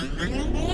Mm-hmm.